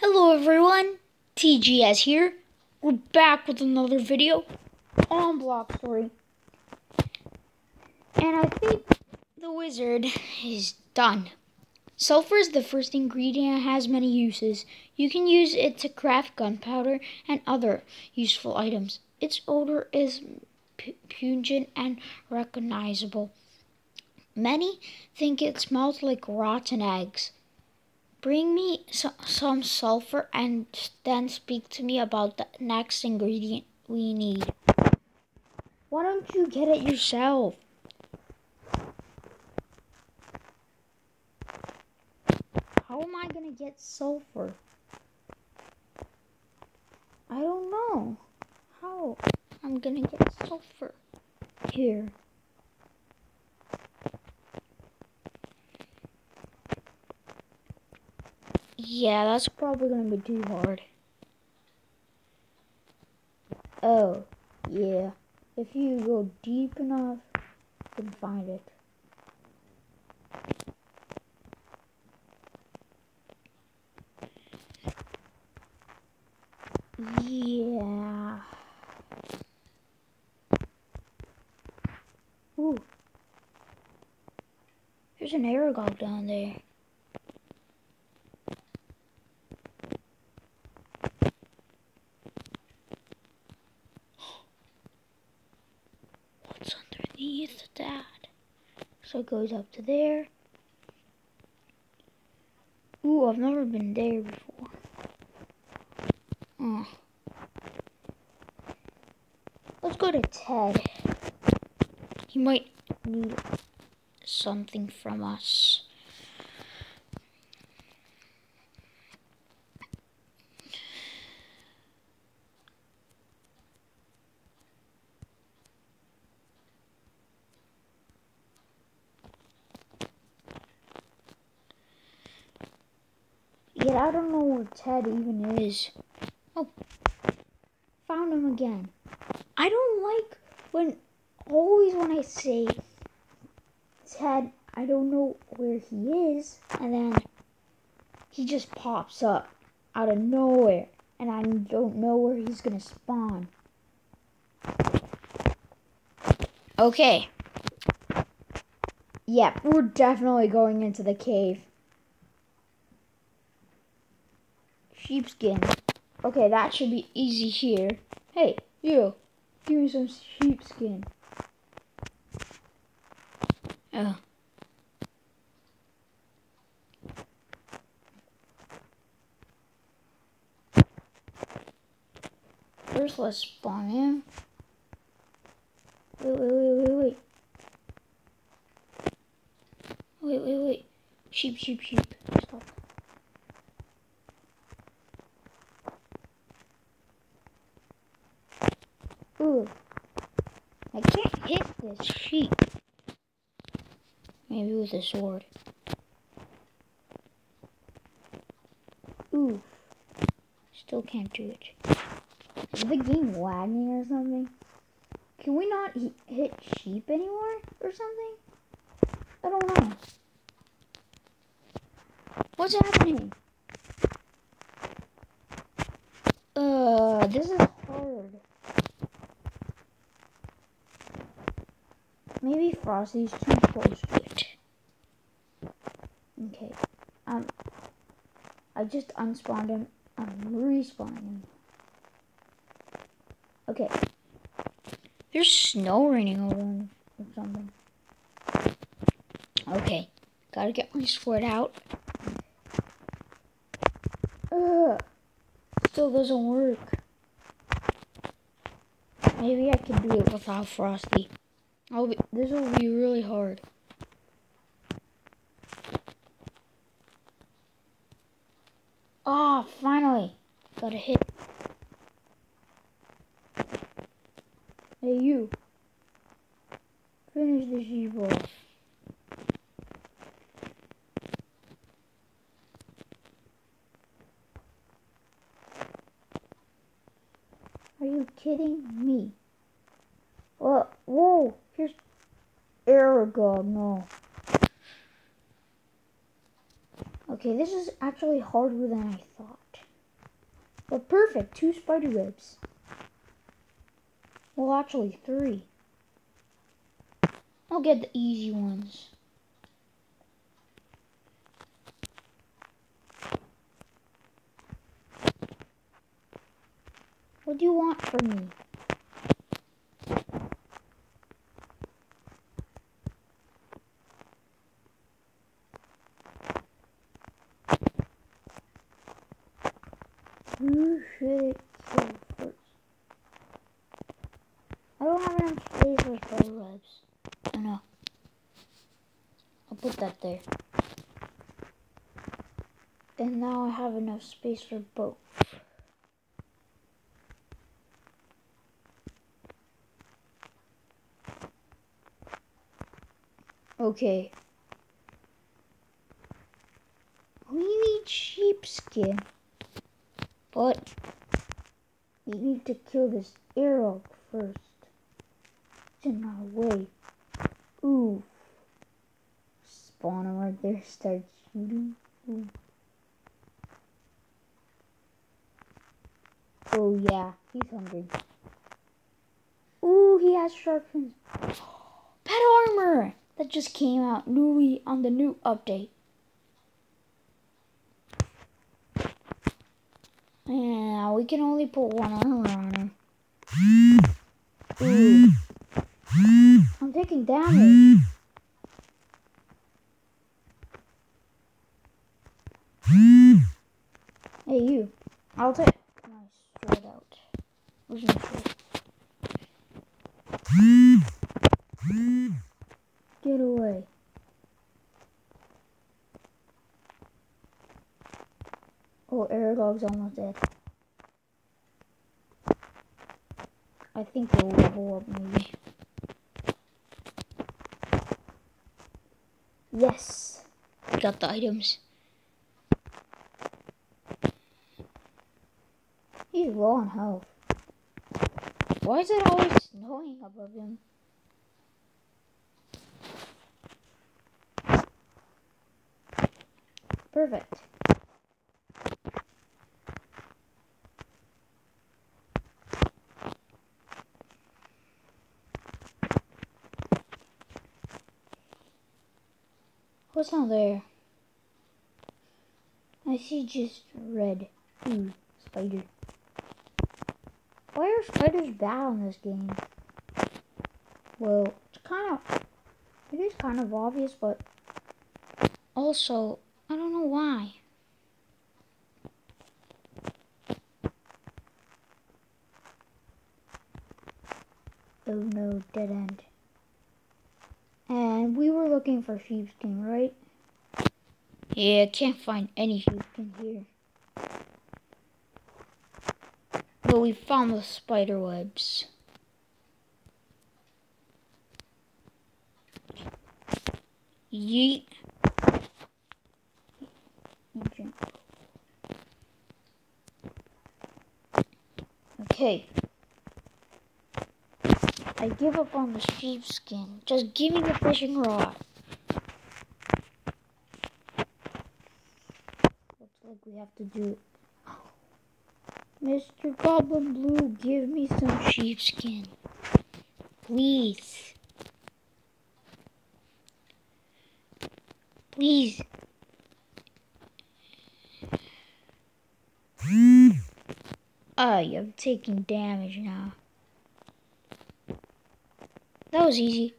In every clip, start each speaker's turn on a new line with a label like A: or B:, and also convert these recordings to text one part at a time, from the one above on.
A: Hello everyone, TGS here. We're back with another video on Block Story. And I think the wizard is done. Sulfur is the first ingredient and has many uses. You can use it to craft gunpowder and other useful items. Its odor is pungent and recognizable. Many think it smells like rotten eggs. Bring me so, some sulfur and then speak to me about the next ingredient we need. Why don't you get it yourself? How am I gonna get sulfur? I don't know. How I'm gonna get sulfur here. Yeah, that's probably gonna be too hard. Oh, yeah. If you go deep enough, you can find it. Yeah. Ooh. There's an Aragog down there. What's underneath that? It goes up to there. Ooh, I've never been there before. Oh. Let's go to Ted. He might need something from us. Yet I Ted even is. Oh, found him again. I don't like when, always when I say Ted, I don't know where he is, and then he just pops up out of nowhere, and I don't know where he's gonna spawn. Okay. Yep, we're definitely going into the cave. Sheepskin. Okay, that should be easy here. Hey, you. Give me some sheepskin. Oh. First, let's spawn in. Wait, wait, wait, wait, wait. Wait, wait, wait. Sheep, sheep, sheep. Stop. Ooh. I can't hit this sheep. Maybe with a sword. Ooh. Still can't do it. Is the game lagging or something? Can we not hit sheep anymore or something? I don't know. What's happening? Uh, this is hard. Maybe Frosty's too close to it. Okay. Um, I just unspawned him. I'm respawning him. Okay. There's snow raining over him or something. Okay. Gotta get my sword out. Ugh. Still doesn't work. Maybe I can do it without Frosty. I'll be, this will be really hard. Ah, oh, finally. Got a hit. Hey, you. Finish the sheep off. Are you kidding me? What? Whoa, here's Aragog, no. Okay, this is actually harder than I thought. But perfect, two spider webs. Well, actually, three. I'll get the easy ones. What do you want from me? Kill first? I don't have enough space for spider webs. I know. I'll put that there. And now I have enough space for both. Okay. We need sheepskin. But to kill this arrow first. It's in our way. Ooh. Spawn him right there, start shooting. Ooh. Oh yeah, he's hungry. Ooh, he has sharp fins. Pet armor! That just came out newly on the new update. Yeah, we can only put one armor on her. Ooh. I'm taking damage. Hey, you. I'll take. Nice, straight out. Where's my sword? Get away. Oh, Aragog's almost dead. I think he'll level up maybe. Yes! Got the items. He's low on health. Why is it always snowing above him? Perfect. What's not there? I see just red. Ooh, spider. Why are spiders bad in this game? Well, it's kind of, it is kind of obvious, but also, I don't know why. Oh no, dead end. We were looking for sheepskin, right? Yeah, can't find any sheepskin here. But we found the spider webs. Yeet. Okay. I give up on the sheepskin. Just give me the fishing rod. Looks like we have to do it. Mr. Goblin Blue, give me some sheepskin. Please. Please. Oh, I'm taking damage now. That was easy.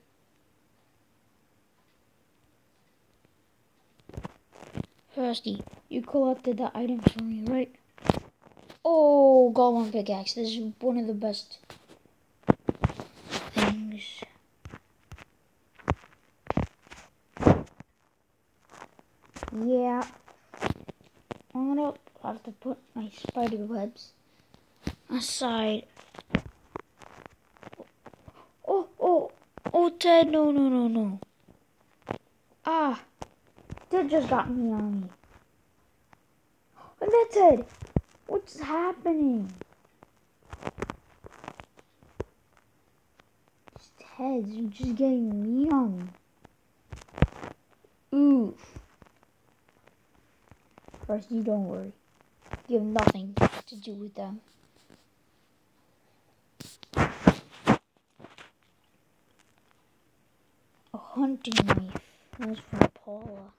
A: Frosty, you collected the items for me, right? Oh, Goblin Pickaxe. This is one of the best things. Yeah. I'm gonna have to put my spider webs aside. Oh, oh, Ted, no, no, no, no. Ah, Ted just got me on me. Ted. What's happening? Heads, you're just getting me on me. Oof. First, you don't worry. You have nothing to do with them. A hunting knife. That was from Paula.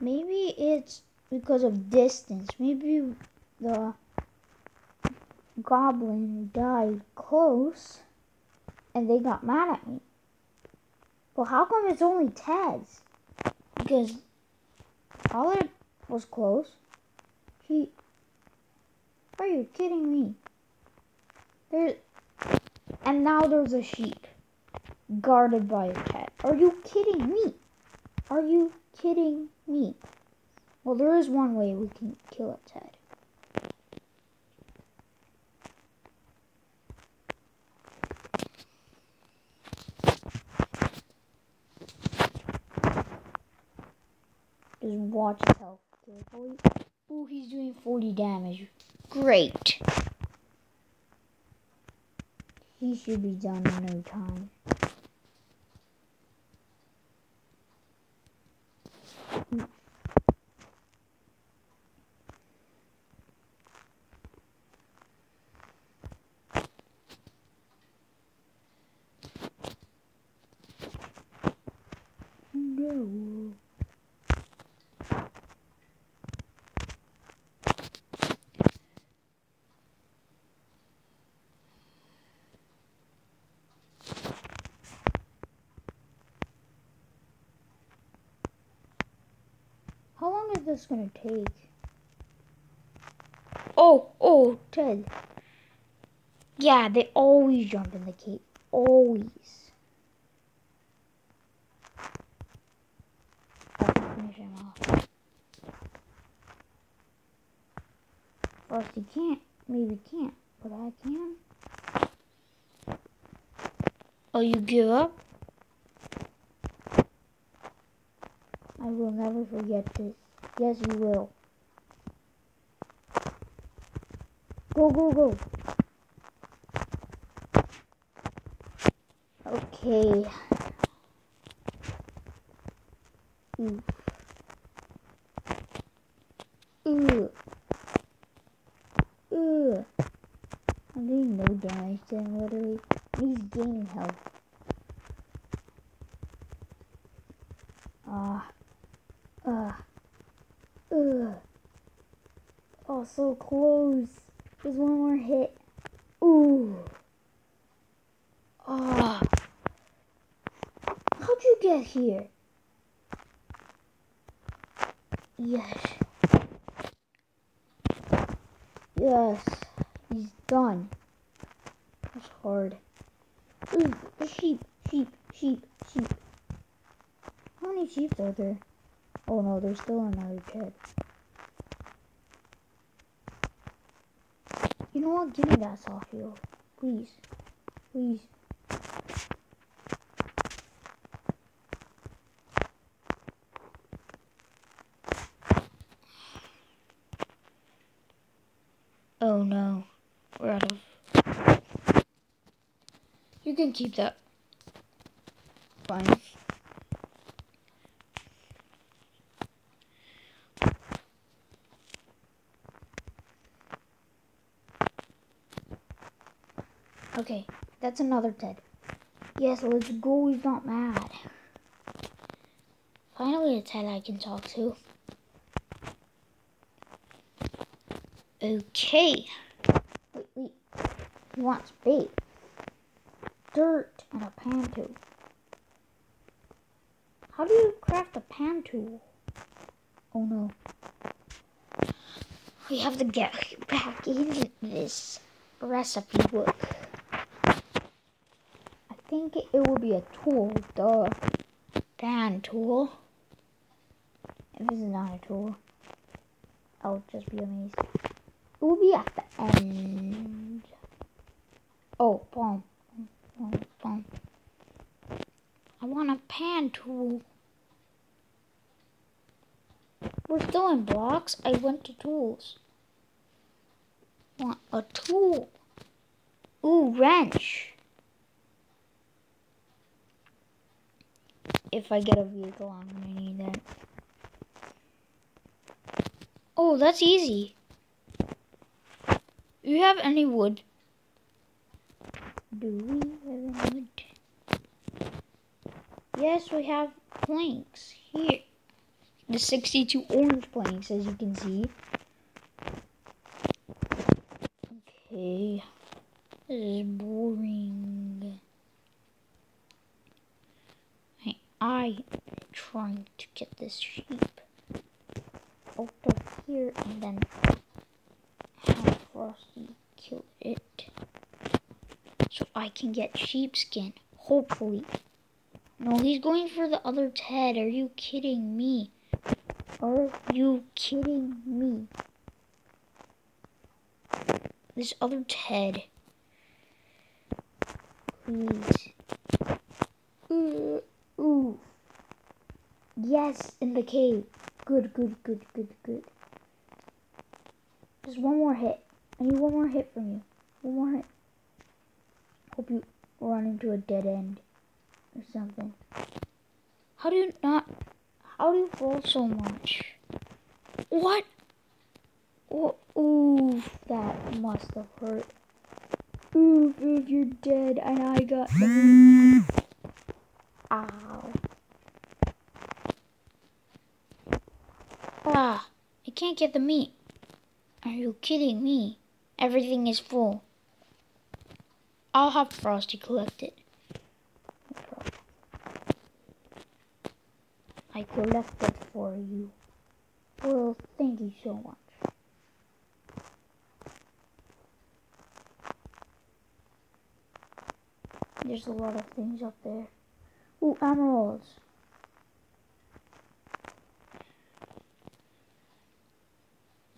A: Maybe it's because of distance. Maybe the goblin died close and they got mad at me. Well, how come it's only Ted's? Because Paula was close. Are you kidding me? There. And now there's a sheep guarded by a cat. Are you kidding me? Are you kidding me? Well, there is one way we can kill a Ted. Just watch health carefully. Ooh, he's doing 40 damage. Great. He should be done in no time. No. How long is this gonna take? Oh, oh, Ted. Yeah, they always jump in the cave. Always. I can finish him off. First he can't, maybe can't, but I can. Oh, you give up? I will never forget this. Yes, you will. Go, go, go. Okay. Ooh. Ooh. Ooh. I'm doing no damage him, literally. He's gaining health. Ah. Ugh. Ugh. Oh, so close. Just one more hit. Ooh. Ah. How'd you get here? Yes. Yes. He's done. That's hard. Ooh, the sheep, sheep, sheep, sheep. How many sheep are there? Oh no, there's still another kid. You know what? Give me that soft fuel. Please. Please. Oh no. We're out of. You can keep that. Fine. Okay, that's another Ted. Yes, let's go. He's not mad. Finally, a Ted I can talk to. Okay. Wait, wait. He wants bait. Dirt and a pan tool. How do you craft a pan tool? Oh no. We have to get back in this recipe book. Think it will be a tool, the pan tool. If this is not a tool, I'll just be amazed. It will be at the end. Oh, bomb. Bomb, bomb. I want a pan tool. We're still in blocks. I went to tools. Want a tool. Ooh, wrench. If I get a vehicle, I'm gonna need that. Oh, that's easy. Do you have any wood? Do we have any wood? Yes, we have planks here. The 62 orange planks, as you can see. Okay. This is boring. Hey, I am trying to get this sheep out of here and then have Frosty kill it. So I can get sheepskin, hopefully. No, he's going for the other Ted. Are you kidding me? Are you kidding me? This other Ted. Please. Ooh, ooh. Yes, in the cave. Good, good, good, good, good. Just one more hit. I need one more hit from you. One more hit. Hope you run into a dead end or something. How do you not... How do you fall so much? What? Oh, ooh, that must have hurt. Ooh, if you're dead and I got. Ah, I can't get the meat. Are you kidding me? Everything is full. I'll have Frosty collect it. I collected for you. Well, thank you so much. There's a lot of things up there. Ooh, emeralds.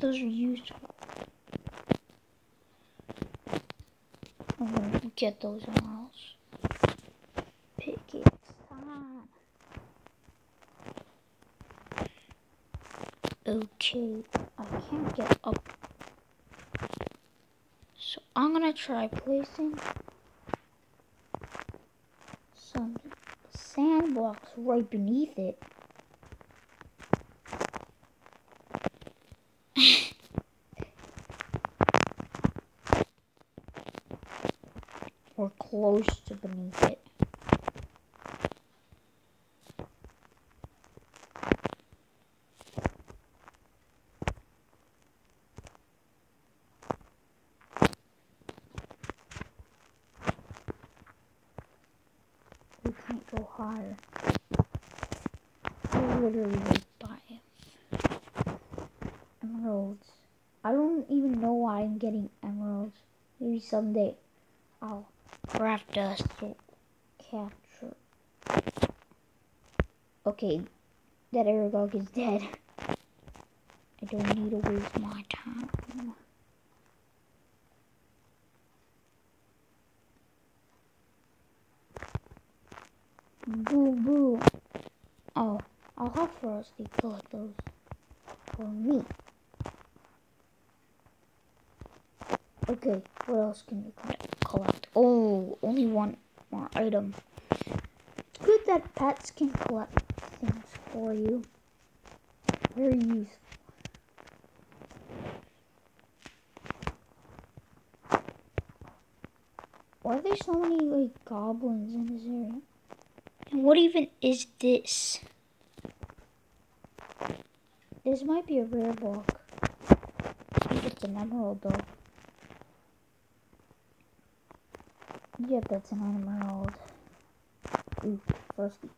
A: Those are useful. I'm gonna get those. Pickaxe time. Okay, I can't get up. So I'm gonna try placing some sand blocks right beneath it. or close to beneath it. We can't go higher. We're literally right by emeralds. I don't even know why I'm getting emeralds. Maybe someday I'll craft a capture. Okay, that Aragog is dead. I don't need to waste my time. Boo boo. Oh, I'll have Frosty collect those for me. Okay, else can you collect? Oh, only one more item. Good that pets can collect things for you. Very useful. Why are there so many like goblins in this area? And what even is this? This might be a rare block. It's an emerald though. Yep, that's an emerald. Ooh, frosty.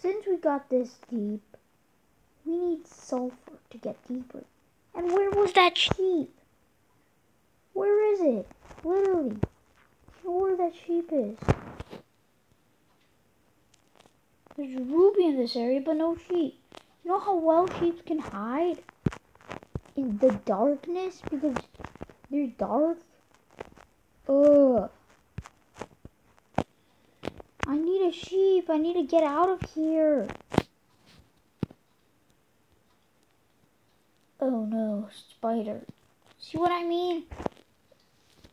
A: Since we got this deep, we need sulfur to get deeper. And where was that sheep? Where is it? Literally. Where that sheep is. There's ruby in this area, but no sheep. You know how well sheep can hide? In the darkness? Because they're dark? Ugh. I need a sheep. I need to get out of here. Oh no, spider. See what I mean?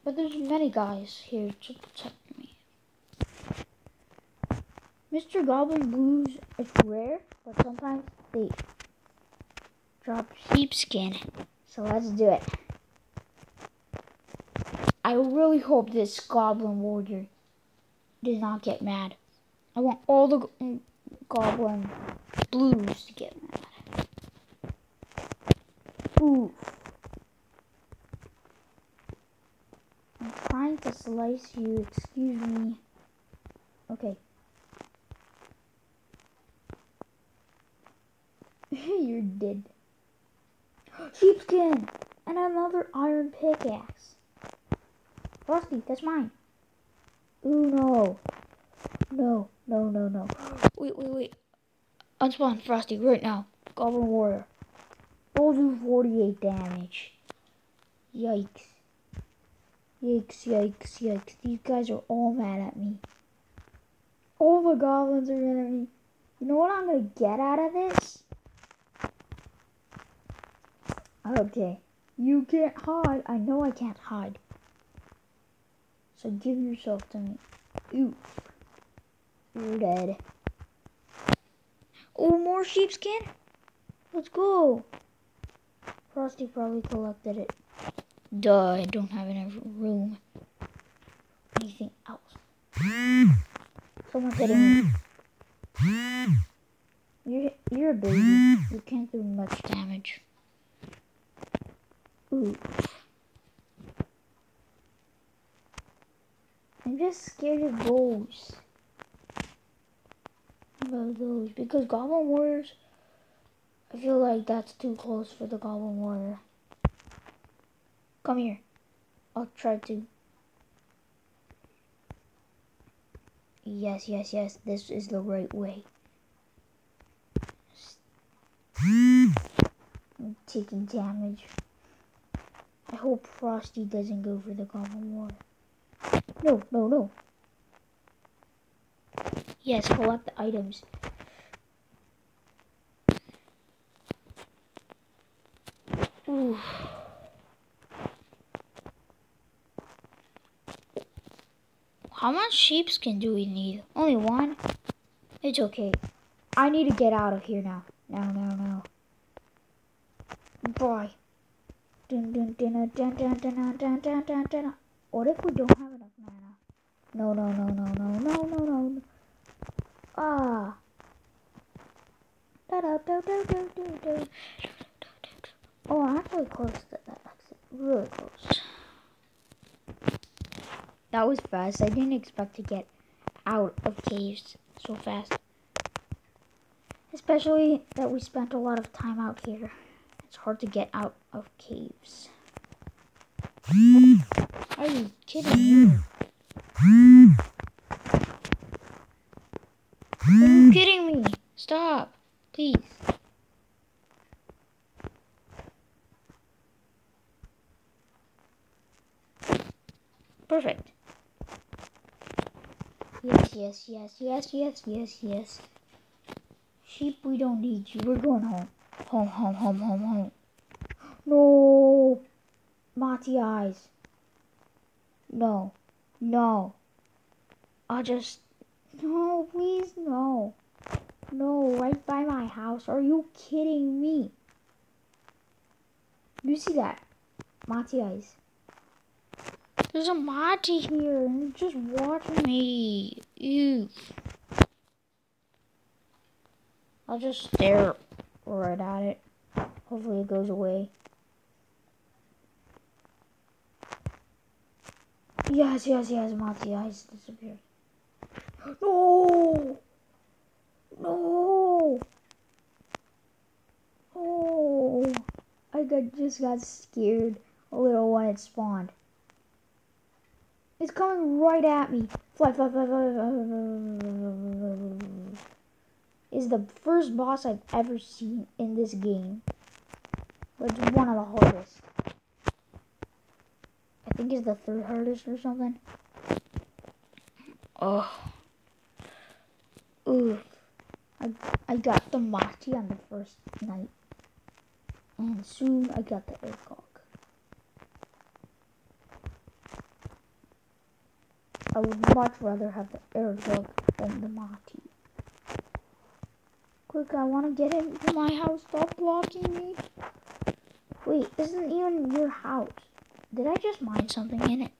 A: But there's many guys here to protect me. Mr. Goblin Blues, it's rare, but sometimes they drop sheepskin. So let's do it. I really hope this Goblin Warrior does not get mad. I want all the mm, Goblin Blues to get mad. Oof. I'm trying to slice you, excuse me. Okay. You're dead. Sheepskin! And another iron pickaxe. Frosty, that's mine. Ooh, no. No, no, no, no. Wait, wait, wait. Unspawn Frosty right now. Goblin Warrior. We'll do 48 damage. Yikes. Yikes, yikes, yikes. These guys are all mad at me. All the goblins are mad at me. You know what I'm going to get out of this? Okay. You can't hide. I know I can't hide. So give yourself to me. Oof. You're dead. Oh, more sheepskin? Let's go. Frosty probably collected it. Duh, I don't have enough room. Anything else? Someone's hitting me. You're, you're a baby. You can't do much damage. I'm just scared of those. About those. Because Goblin Warriors, I feel like that's too close for the Goblin Warrior. Come here. I'll try to. Yes, yes, yes. This is the right way. I'm taking damage. I hope Frosty doesn't go for the Goblin War. No, no, no. Yes, collect the items. Ooh. How much sheepskin do we need? Only one? It's okay. I need to get out of here now. Now, now, now. Bye. Dun, dun, dun, dun, dun, dun, dun, dun, dun, dun. What if we don't have enough mana? No, no, no, no, no, no, no, no. Ah. Da, da, da, da, da, da, da. Oh, I'm actually close to that exit. Really close. That was fast. I didn't expect to get out of caves so fast. Especially that we spent a lot of time out here. It's hard to get out of caves. Are you kidding me? Are you kidding me? Stop, please. Perfect. Yes, yes, yes, yes, yes, yes, yes. Sheep, we don't need you. We're going home. Home, home, home, home, home. No. Mati eyes. No. No. I'll just... No, please, no. No, right by my house. Are you kidding me? You see that? Mati eyes. There's a Mati here, just watch me. Ew. I'll just stare right at it. Hopefully it goes away. Yes, yes, yes, Mati eyes disappeared. No! No! Oh! I got just got scared a little when it spawned. It's coming right at me. Fly, fly, fly, fly, fly. Is the first boss I've ever seen in this game. But it's one of the hardest. I think it's the third hardest or something. Oh. Ooh. I, I got the Mati on the first night. And soon I got the Aircock. I would much rather have the Aircock than the Mati. Quick, I want to get into my house. Stop blocking me. Wait, isn't even your house. Did I just mine something in it?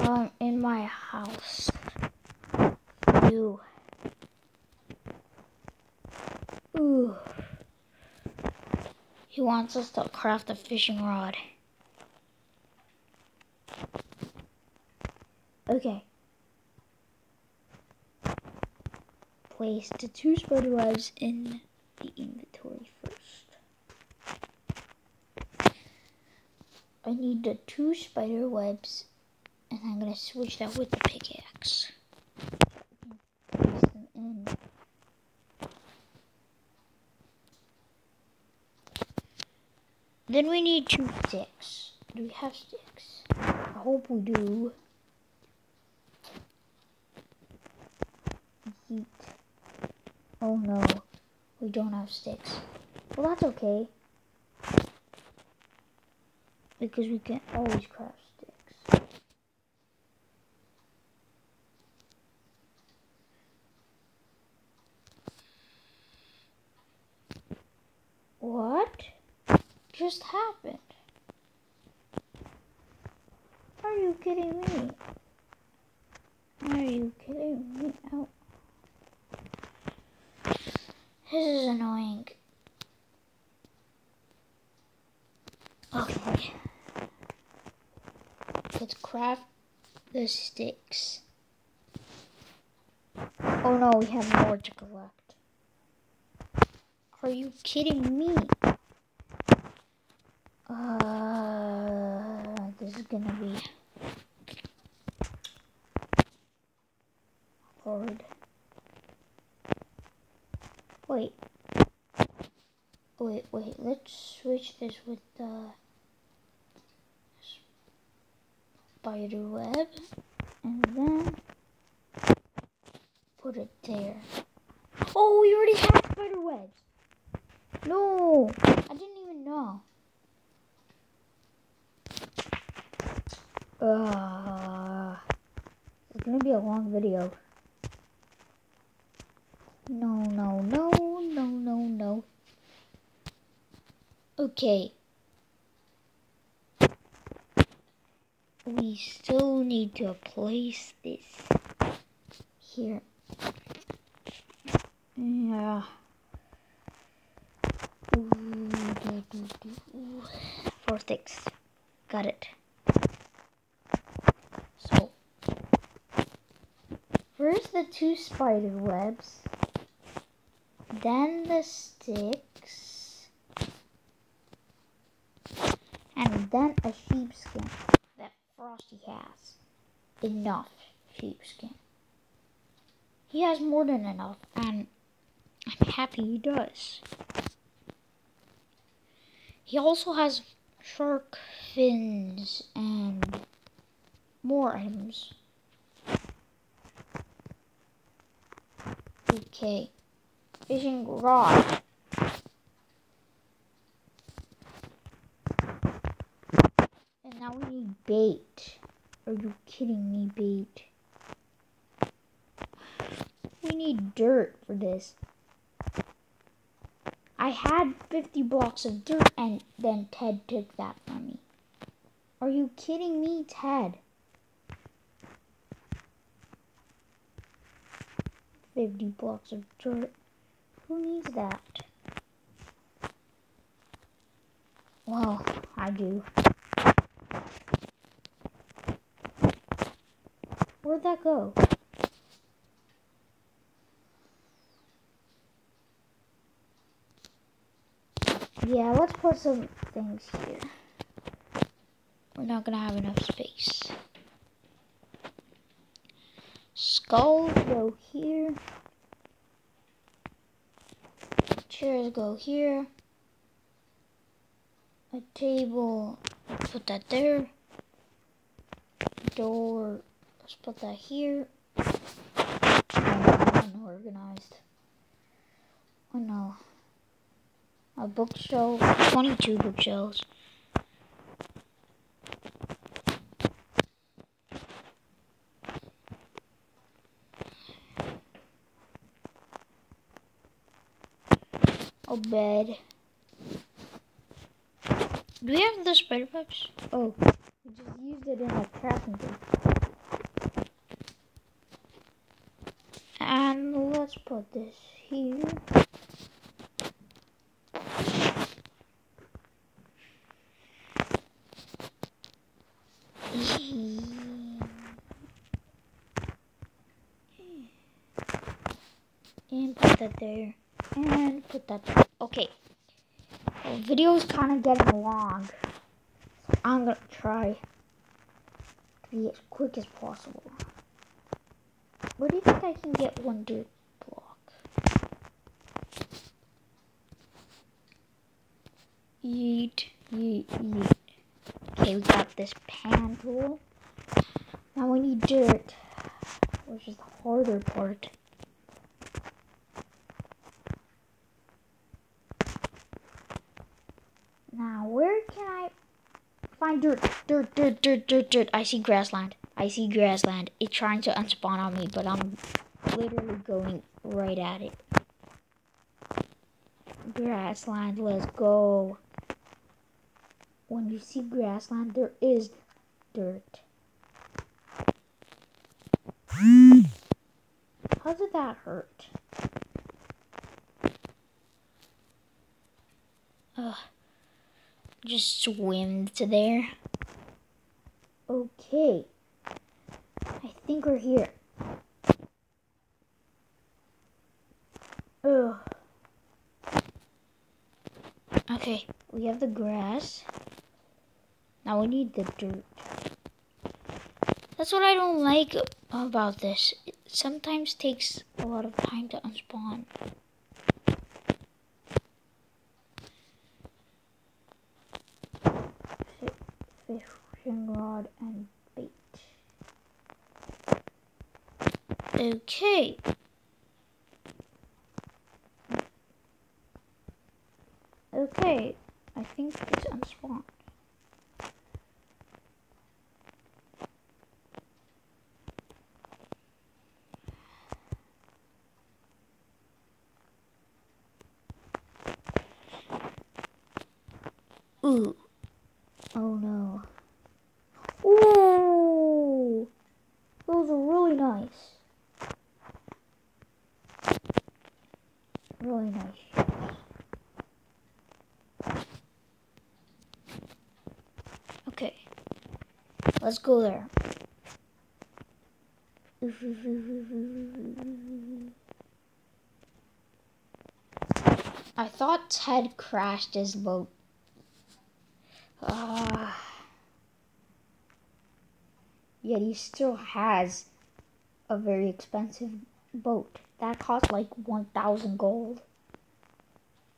A: Um, in my house. You. Ooh. He wants us to craft a fishing rod. Okay. Place the two spider webs in the inventory first. I need the two spider webs and I'm gonna switch that with the pickaxe. Then we need two sticks. Do we have sticks? I hope we do. Yeet. Oh no, we don't have sticks. Well, that's okay. Because we can always craft sticks. What just happened? Are you kidding me? Are you kidding me? This is annoying. Okay. Let's craft the sticks. Oh no, we have more to collect. Are you kidding me? Uh, this is gonna be hard. Wait. Wait, wait, let's switch this with the spider web and then put it there. Oh, we already have spider webs. No, I didn't even know. Uh, it's gonna be a long video. No, no, no, no, no, no. Okay. We still need to place this here. Yeah. Four sticks. Got it. So, first the two spider webs, then the sticks, and then a sheepskin that Frosty has. Enough sheepskin. He has more than enough, and I'm happy he does. He also has shark fins and more items. Okay. Fishing rod. And now we need bait. Are you kidding me, bait? We need dirt for this. I had 50 blocks of dirt and then Ted took that from me. Are you kidding me, Ted? 50 blocks of dirt. Who needs that? Well, I do. Where'd that go? Yeah, let's put some things here. We're not gonna have enough space. Skull, go here. Chairs go here. A table, put that there. Door, let's put that here. Unorganized. Oh no. A bookshelf, 22 bookshelves. Bed. Do we have the spider webs? Oh, we just used it in a crafting thing. And let's put this here. And put that there. And put that there. Okay. The video is kind of getting long. So I'm going to try to be as quick as possible. Where do you think I can get one dirt block? Yeet, yeet, yeet. Okay, we got this pan tool. Now we need dirt, which is the harder part. Now, where can I find dirt? Dirt, dirt, dirt, dirt, dirt. I see grassland. I see grassland. It's trying to unspawn on me, but I'm literally going right at it. Grassland, let's go. When you see grassland, there is dirt. How did that hurt? Ugh. Just swim to there. Okay. I think we're here. Ugh. Okay, we have the grass. Now we need the dirt. That's what I don't like about this. It sometimes takes a lot of time to unspawn. Fishing rod and bait. Okay. Okay, I think it's unspawned. Ooh. Oh no. Ooh. Those are really nice. Really nice shoes. Okay. Let's go there. I thought Ted crashed his boat. Uh, yet he still has a very expensive boat. That cost like 1,000 gold.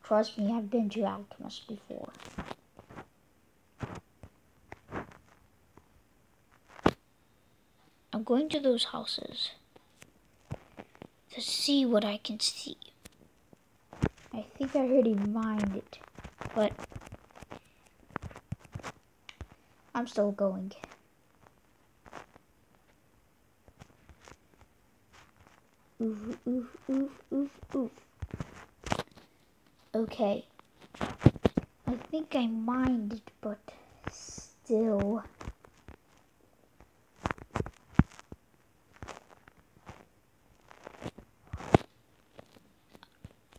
A: Trust me, I've been to Alchemist before. I'm going to those houses to see what I can see. I think I already mined it, but I'm still going. Oof, oof, oof, oof, oof. Okay. I think I mined it, but still.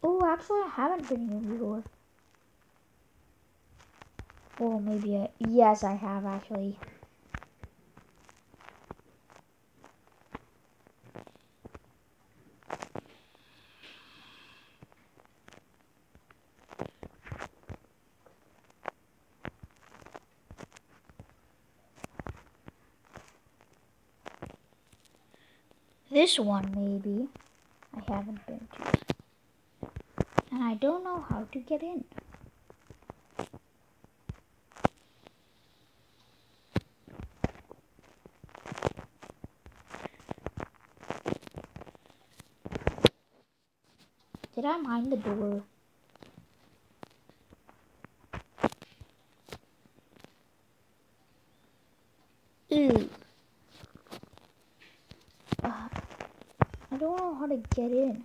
A: Oh, actually, I haven't been here before. Well, maybe I, yes, I have actually. This one, maybe, I haven't been to. And I don't know how to get in. Did I mind the door? Ew. Uh, I don't know how to get in.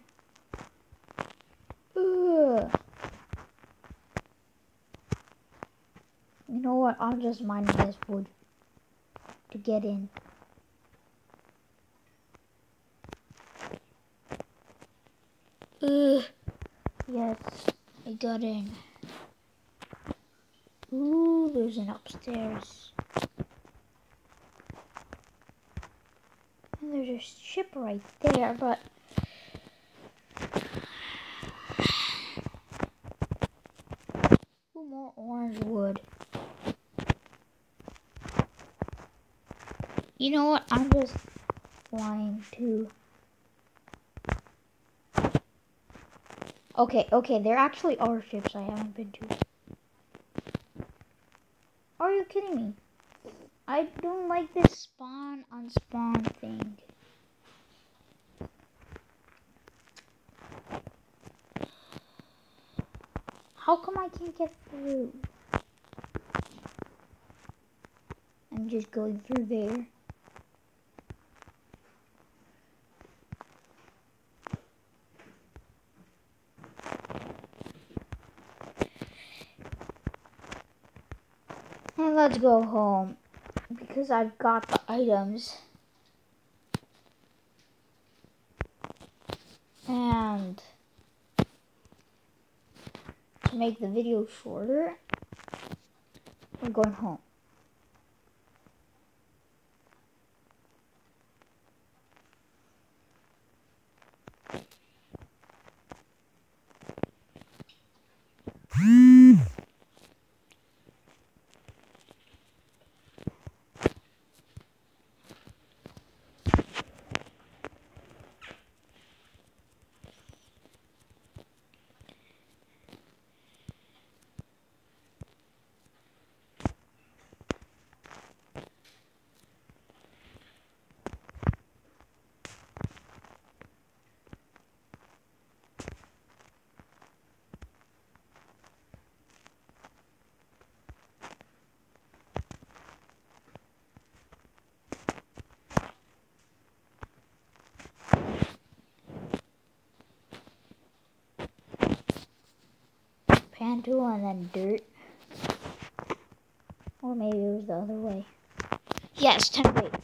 A: You know what? I'm just mining this wood to get in. Ugh. Yes, I got in. Ooh, there's an upstairs. And there's a ship right there, but more orange wood. You know what? I'm just wanting to... Okay, okay, there actually are ships I haven't been to. Are you kidding me? I don't like this spawn on spawn thing. How come I can't get through? I'm just going through there. And let's go home because I've got the items. And make the video shorter, we're going home. Pantool and then dirt. Or maybe it was the other way. Yes, 10 weight.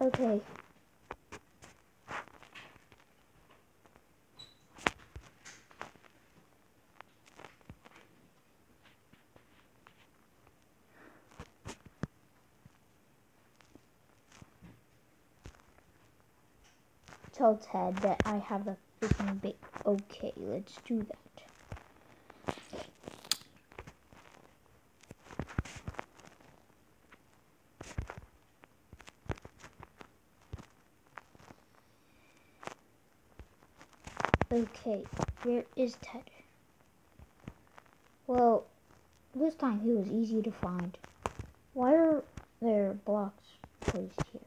A: Okay. Tell Ted that I have the Okay, let's do that. Okay, where is Ted? Well, this time he was easy to find. Why are there blocks placed here?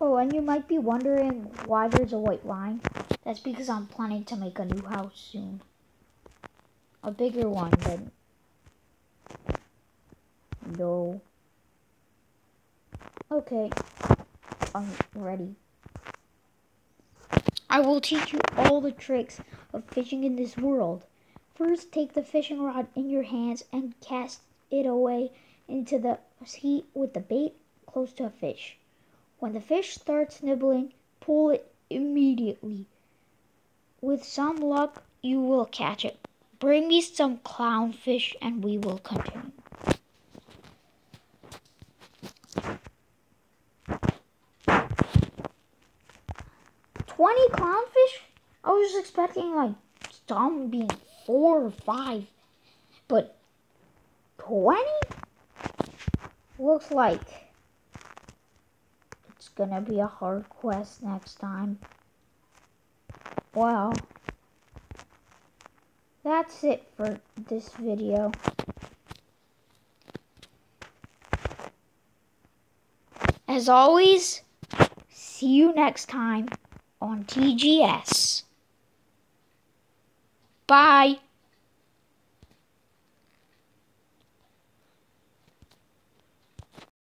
A: Oh, and you might be wondering why there's a white line. That's because I'm planning to make a new house soon. A bigger one than... No. Okay. I'm ready. I will teach you all the tricks of fishing in this world. First, take the fishing rod in your hands and cast it away into the sea with the bait close to a fish. When the fish starts nibbling, pull it immediately. With some luck, you will catch it. Bring me some clownfish and we will continue. Twenty clownfish? I was expecting like some being four or five, but twenty? Looks like gonna be a hard quest next time. Well, that's it for this video. As always, see you next time on TGS. Bye.